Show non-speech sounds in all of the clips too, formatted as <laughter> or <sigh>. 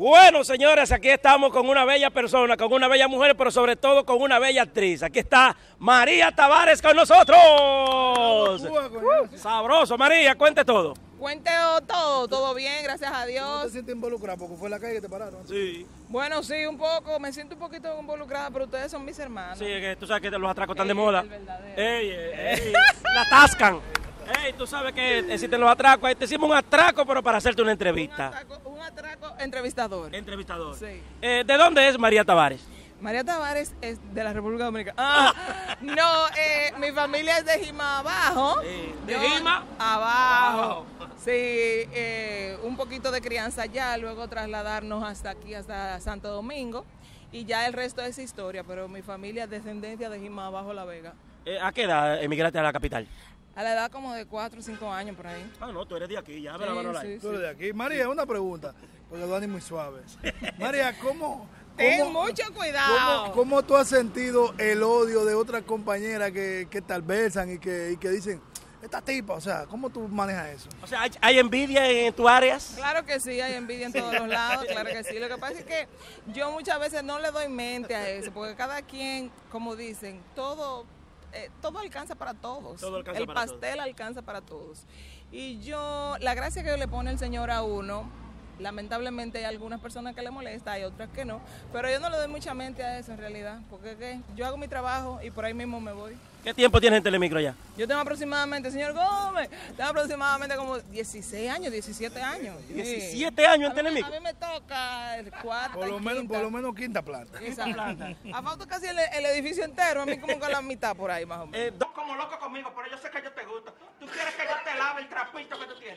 Bueno, señores, aquí estamos con una bella persona, con una bella mujer, pero sobre todo con una bella actriz. Aquí está María Tavares con nosotros. Uh, sabroso, María, cuente todo. Cuente todo, todo bien, gracias a ¿Cómo te Dios. sientes involucrada? Porque fue en la calle que te pararon. Sí. Bueno, sí, un poco, me siento un poquito involucrada, pero ustedes son mis hermanos. Sí, es que tú sabes que los atracos están de moda. el verdadero. Ey, ey, <laughs> ey, la atascan. Ey, tú sabes que existen los atracos. Ahí te hicimos un atraco, pero para hacerte una Un entrevista. un atraco entrevistador. Entrevistador. Sí. Eh, ¿De dónde es María Tavares? María Tavares es de la República Dominicana. Ah, no, eh, mi familia es de Jima abajo. Eh, ¿de Jima? Abajo. Sí, eh, un poquito de crianza allá, luego trasladarnos hasta aquí, hasta Santo Domingo. Y ya el resto es historia, pero mi familia es descendencia de Jima abajo, La Vega. Eh, ¿A qué edad emigraste a la capital? A la edad como de 4 o 5 años por ahí. Ah, no, tú eres de aquí, ya, Sí, la mano ahí. sí, Tú eres de aquí. María, una pregunta, porque Dani es muy suave. <laughs> María, ¿cómo, Ten mucho cuidado. cómo, cómo tú has sentido el odio de otras compañeras que, que te alberzan y que, y que dicen, esta tipa, o sea, ¿cómo tú manejas eso? O sea, ¿hay, hay envidia en tu áreas? Claro que sí, hay envidia en todos los lados, claro que sí. Lo que pasa es que yo muchas veces no le doy mente a eso, porque cada quien, como dicen, todo, eh, todo alcanza para todos. Todo alcanza el para pastel alcanza para todos. Y yo, la gracia que le pone el Señor a uno, lamentablemente hay algunas personas que le molesta, hay otras que no, pero yo no le doy mucha mente a eso en realidad, porque ¿qué? yo hago mi trabajo y por ahí mismo me voy. ¿Qué tiempo tienes en Telemicro ya? Yo tengo aproximadamente, señor Gómez, tengo aproximadamente como 16 años, 17 años. Sí. 17 años en A mí- Telemicro. A mí me toca el cuarto. Por lo menos, por lo menos quinta planta. A falta casi el, el edificio entero, a mí como con la mitad por ahí más o menos. Eh, do- como loco conmigo, pero yo sé que yo te gusto. Tú quieres que yo te lave el trapito que tú tienes.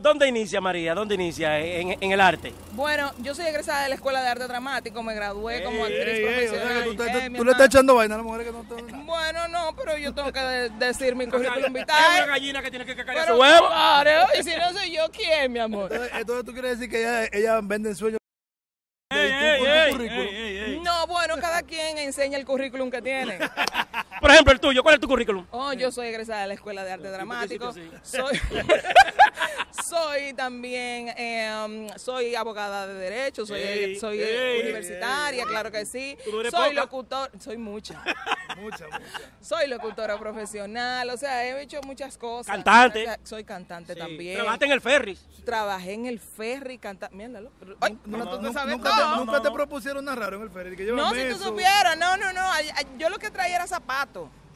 ¿Dónde inicia María? ¿Dónde inicia? ¿En, en el arte? Bueno, yo soy egresada de la Escuela de Arte Dramático, me gradué como Ey, actriz Ey, ey, o sea, que profesional. tú, te- le estás echando vaina a las mujeres que no <laughs> Bueno, no, pero yo tengo que de- decir mi <laughs> currículum Es una vitae. gallina que tiene que Pero su huevo. claro, y si no soy yo, ¿quién, mi amor? entonces, entonces tú quieres decir que ellas ella venden sueños ey, ey, ey. No, bueno, cada quien enseña el currículum que tiene. <laughs> Por ejemplo, el tuyo. ¿Cuál es tu currículum? Oh, yo soy egresada de la Escuela de Arte Dramático. Soy, <laughs> soy también, eh, um, soy abogada de derecho, soy, Ey, soy ey, universitaria, claro que sí. Tú no eres Soy poca. locutor, soy mucha. <laughs> muchas. Soy locutora profesional, o sea, he hecho muchas cosas. Cantante. Soy cantante también. Trabajaste en el ferry. Trabajé en el ferry. Ay, pero tú no Nunca- sabes nunca, todo. te, nunca te propusieron nada raro en el ferry. Que No, si tú supieras, no, no, no. Yo lo que traía era zapatos.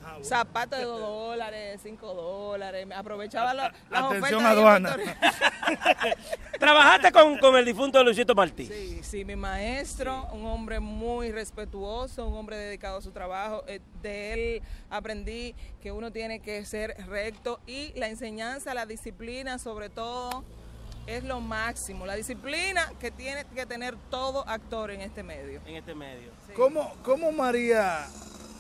Ah, bueno. Zapatos de 2 dólares, 5 dólares. Me aprovechaba la- las Atención, aduana. <laughs> Trabajaste con, con el difunto Luisito Martí. Sí, sí, mi maestro, un hombre muy respetuoso, un hombre dedicado a su trabajo. Eh, De él aprendí que uno tiene que ser recto y la enseñanza, la disciplina sobre todo es lo máximo. La disciplina que tiene que tener todo actor en este medio. En este medio. ¿Cómo, ¿Cómo María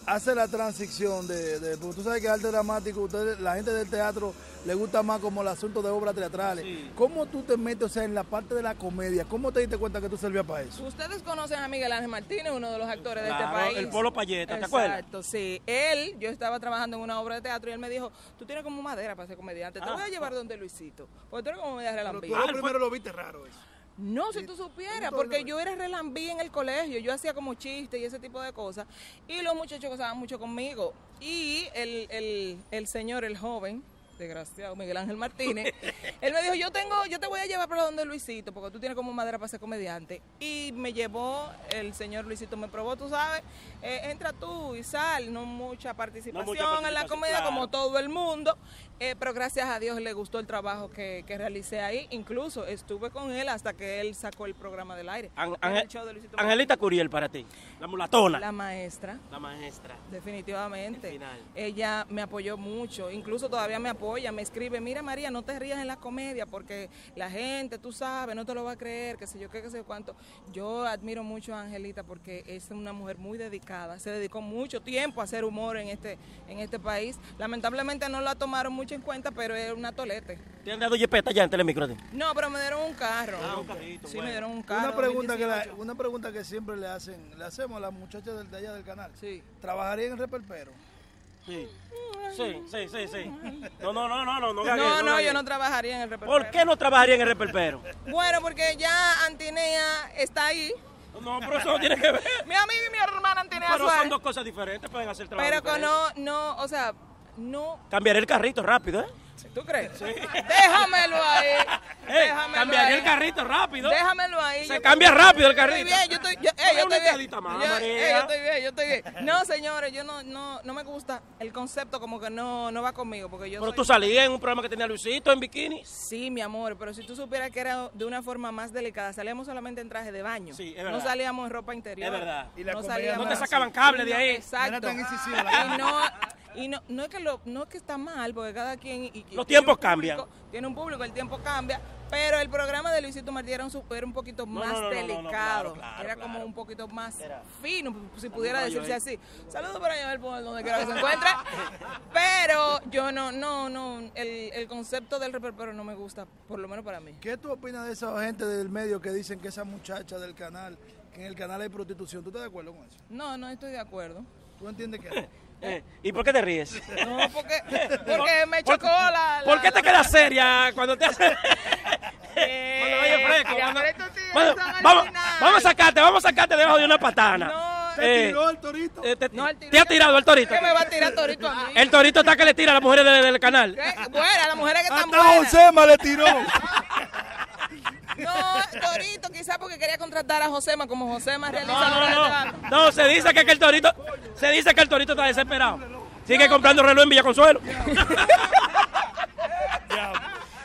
hace la transición de, de- porque tú sabes que arte dramático, ustedes, la gente del teatro le gusta más como el asunto de obras teatrales. Sí. ¿Cómo tú te metes, o sea, en la parte de la comedia? ¿Cómo te diste cuenta que tú servías para eso? Ustedes conocen a Miguel Ángel Martínez, uno de los actores de este país. el Polo Payeta, ¿te acuerdas? Exacto, sí. Él, yo estaba trabajando en una obra de teatro y él me dijo, tú tienes como madera para ser comediante, te Ah. voy a llevar donde Luisito, porque tú eres como media Pero tú relambida. Ah, primero lo viste raro eso. No, si tú supieras, porque yo era relambí en el colegio, yo hacía como chistes y ese tipo de cosas, y los muchachos gozaban mucho conmigo. Y el, el, el señor, el joven, desgraciado Miguel Ángel Martínez, él me dijo, yo tengo, yo te voy a llevar para donde Luisito, porque tú tienes como madera para ser comediante. Y me llevó, el señor Luisito me probó, tú sabes, eh, entra tú y sal, no mucha participación, en la comedia claro. como todo el mundo, eh, pero gracias a Dios le gustó el trabajo que, que realicé ahí. Incluso estuve con él hasta que él sacó el programa del aire. An- Angel- de Angelita Curiel para ti. La mulatona. La maestra, La maestra. definitivamente. Ella me apoyó mucho, incluso todavía me apoya, me escribe, mira María, no te rías en la comedia porque la gente, tú sabes, no te lo va a creer, qué sé yo, qué, qué sé yo cuánto. Yo admiro mucho a Angelita porque es una mujer muy dedicada, se dedicó mucho tiempo a hacer humor en este, en este país. Lamentablemente no la tomaron mucho en cuenta, pero es una tolete. ¿Te han dado jipeta ya en Telemicro? No, pero me dieron un carro. Ah, un carrito, Sí, bueno. me dieron un carro. Una pregunta, que la- 2018. una pregunta que siempre le hacen, le hacemos a las muchachas del- de allá del canal. Sí. ¿Trabajaría en el reperpero? Sí. Sí, sí, sí, sí. No, no, no, no, no, no, No, no, yo no trabajaría en el repertorio. ¿Por qué no trabajaría en el reperpero? Bueno, porque ya Antinea está ahí. No, pero eso no tiene que ver. Mi amiga y mi hermana Antinea Pero Suárez. son dos cosas diferentes, pueden hacer trabajo Pero que no, no, o sea, no. Cambiaré el carrito rápido, ¿eh? ¿Tú crees? Déjamelo ahí. Déjamelo cambiaré ahí. el carrito rápido. Déjamelo ahí. Se Yo- cambia rápido el carrito. Estoy bien, yo estoy, yo, yo estoy bien. más, Yo- estoy bien, yo estoy bien. No, señores, yo no, no, no me gusta el concepto como que no, no va conmigo, porque yo Pero soy- tú salías en un programa que tenía Luisito en bikini. Sí, mi amor, pero si tú supieras que era de una forma más delicada, salíamos solamente en traje de baño. Sí, es No verdad. salíamos en ropa interior. Es verdad. Y la no salíamos no te sacaban cable de no- ahí. Exacto. No era tan incisiva la y no, y no, no es que lo, no es que está mal, porque cada quien y- Los tiempos público- cambian. Tiene un público, el tiempo cambia, pero el programa de Luisito Martí era un, su- era un poquito No, más no, no, no, no, delicado, no, claro, claro, era claro. como un poquito más fino, si pudiera decirse así. Saludos para Yabel por donde quiera que se encuentre. <laughs> Pero yo no, no, no, el, el concepto del reperpero no me gusta, por lo menos para mí. ¿Qué tú opinas de esa gente del medio que dicen que esa muchacha del canal, que en el canal hay prostitución? ¿Tú estás de acuerdo con eso? No, no estoy de acuerdo. ¿Tú entiendes no? <laughs> Eh, ¿Y por qué te ríes? No, porque, <laughs> porque me chocó la, la- ¿Por qué te la- quedas seria cuando te hace... Eh, cuando Bueno, vamos, vamos a sacarte, vamos a sacarte debajo de una patana. No, ¿Te Eh, tiró el torito? eh, te, No, el te ha tirado el torito. ¿Qué me va a tirar torito a mí? El torito está que le tira a las mujeres del, del canal. ¿Qué? Bueno, las mujeres que están Hasta buenas. Josema le tiró. No, Torito, quizás porque quería contratar a Josema como Josema realiza No, no, no. No, se dice que, que el torito, se dice que el torito está desesperado. Sigue comprando reloj en Villa Consuelo. <laughs>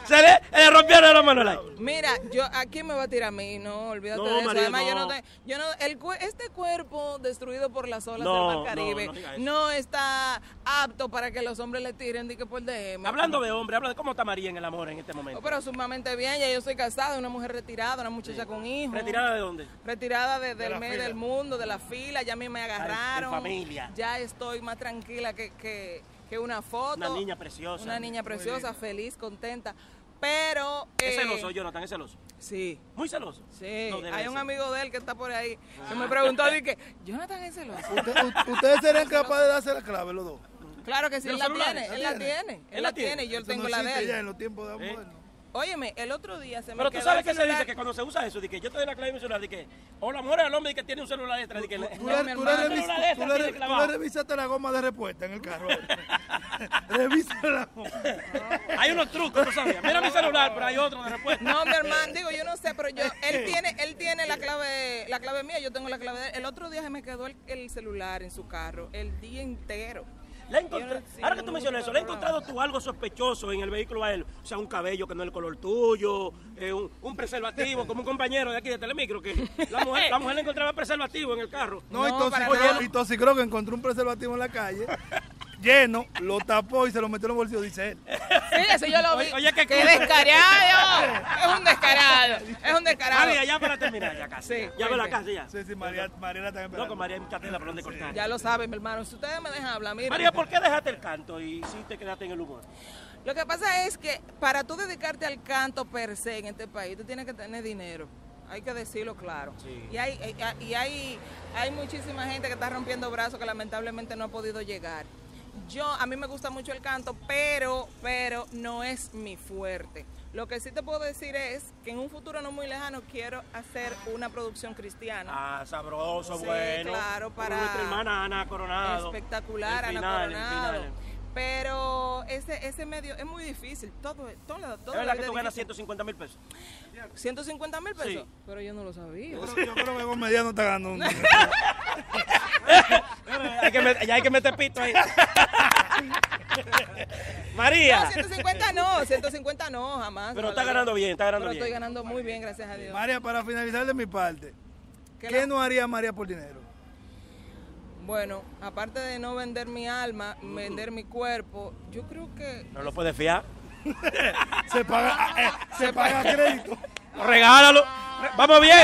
se le, le rompieron los manos. Mira, yo, ¿a quién me va a tirar a mí? No, olvídate No, de eso. María, Además, yo no. te- yo no, el, este cuerpo destruido por las olas No, del Mar Caribe no, está apto para que los hombres le tiren di que por DM. Hablando de hombre, habla de cómo está María en el amor en este Oh, momento. pero sumamente bien, ya yo soy casada, una mujer retirada, una muchacha con hijos. ¿Retirada de dónde? Retirada de- del la medio fila. del mundo, de la fila, ya a mí me agarraron. familia. Ya estoy más tranquila que, que, que una foto. Una niña preciosa. Una niña preciosa, feliz, contenta. Pero. Es eh, celoso, Jonathan, es celoso. Sí. Muy celoso. Sí, No hay un ser. amigo de él que está por ahí que me preguntó, dije, Jonathan es celoso. Usted- ¿Ustedes serían capaces de darse la clave los dos? Claro que sí, ¿Y él la tiene, ¿La él la tiene? tiene, ¿Él él la la tiene? tiene y yo Eso tengo no la de ya él. en los tiempos de Eh. modernos. Óyeme, el otro día se me Pero tú sabes que se dice que cuando se usa eso, de que yo te doy la clave de mi celular, de que, o la mujer o el hombre que tiene un celular detrás, de que Tú No, le, tú le tú le revisaste la goma de respuesta en el carro. Revisa la goma. Hay unos trucos, tú sabías. Mira mi celular, pero hay otro de respuesta. No, mi hermano, digo, yo no sé, pero yo, <laughs> él tiene, él tiene la clave, la clave mía, yo tengo la clave de él. El otro día se me quedó el, el celular en su carro, el día entero. Ahora que tú me mencionas eso, ¿le el encontrado tú algo sospechoso en el vehículo a él? O sea, un cabello que no es el color tuyo, eh, un, un preservativo, como un compañero de aquí de Telemicro, que la mujer, la mujer le encontraba preservativo en el carro. No, y No, para Toxicro- nada. y Toxicro que encontró un preservativo en la calle, lleno, lo tapó y se lo metió en el bolsillo, dice él. Sí, eso yo lo vi. Oye, oye, qué ¡Qué descarado! Es un descarado, es un descarado. María, ya para terminar, ya casi. Sí, ya ve la casa ya. Sí, sí, María, María la está No, esperando. con María tela por donde cortar. Ya lo saben, mi hermano. Si ustedes me dejan hablar, miren. María, ¿por qué dejaste el canto y sí te quedaste en el humor? Lo que pasa es que para tú dedicarte al canto per se en este país, tú tienes que tener dinero. Hay que decirlo claro. Sí. Y, hay, y- y hay, hay muchísima gente que está rompiendo brazos que lamentablemente no ha podido llegar. Yo, a mí me gusta mucho el canto, pero, pero no es mi fuerte. Lo que sí te puedo decir es que en un futuro no muy lejano quiero hacer una producción cristiana. Ah, sabroso, Sí, bueno. claro, para- nuestra hermana Ana Coronado. espectacular, El Ana final, el Coronado. final. Pero ese, ese medio es muy difícil. Todo, todo, todo ¿Es verdad que tú ganas difícil. 150 mil pesos? 150 mil pesos. Sí. Pero yo no lo sabía. Yo creo, yo creo que con mediano está ganando un <laughs> hay que ya hay que meter pito ahí. <laughs> María. No, 150 no, 150 no, jamás. Pero no, está ganando bien, está ganando Pero bien. estoy ganando muy bien, gracias a Dios. María, para finalizar de mi parte, ¿Qué ¿qué la- no haría María por dinero? Bueno, aparte de no vender mi alma, vender mi cuerpo, yo creo que No lo puedes fiar. <laughs> se paga, eh, se paga crédito. Regálalo. Vamos bien.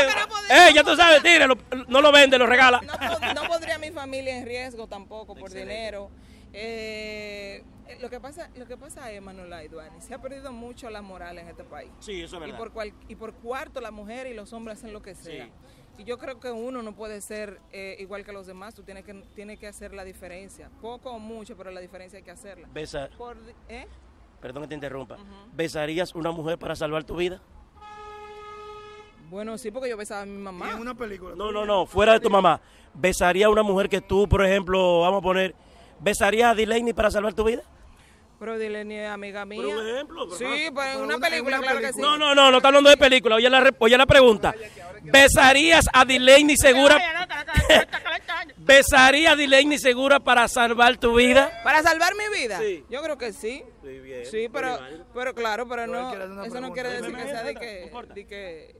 Eh, ya tú sabes, tíralo. No lo vende, lo regala. No, no pondría a mi familia en riesgo tampoco por dinero. Eh, eh, lo que pasa, lo que pasa es, Manuel Duani, se ha perdido mucho la moral en este país. Sí, eso es Y por, cual- y por cuarto la mujer y los hombres hacen lo que sea. Y yo creo que uno no puede ser eh, igual que los demás, tú tienes que, tienes que hacer la diferencia. Poco o mucho, pero la diferencia hay que hacerla. Besa, Por ¿eh? perdón que te interrumpa. ¿Besarías una mujer para salvar tu vida? Bueno, sí, porque yo besaba a mi Y mamá. en una película. No, no, no, fuera de tu mamá. ¿Besaría a una mujer que tú, por ejemplo, vamos a poner, ¿besarías a Delaney para salvar tu vida? Pero dile ni amiga mía. Por ejemplo, pero Sí, no. pues en Pero una película, una claro que sí. No, no, no, no está hablando de película. Oye la, re- oye la pregunta. ¿Besarías a Delaney Segura? <laughs> ¿Besaría a Delaney Segura para salvar tu vida? ¿Para salvar mi vida? Sí. Yo creo que sí. Bien. Sí, pero, pero claro, pero Pero no, eso no quiere decir que sea que, de que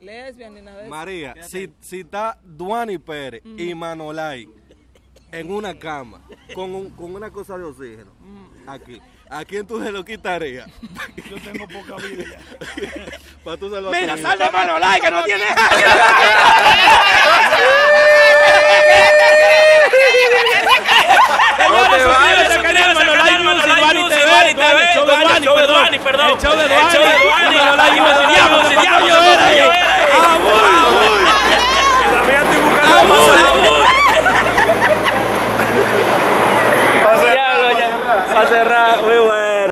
lesbian ni nada de eso. María, si, si está Duani Pérez y Manolay en una cama con, un- con una cosa de oxígeno, aquí, ¿a quién tú se lo quitarías? Yo tengo poca vida ya. <laughs> Para tú salvar Mira, tu vida. sal de mano like que no tiene <laughs> Señores,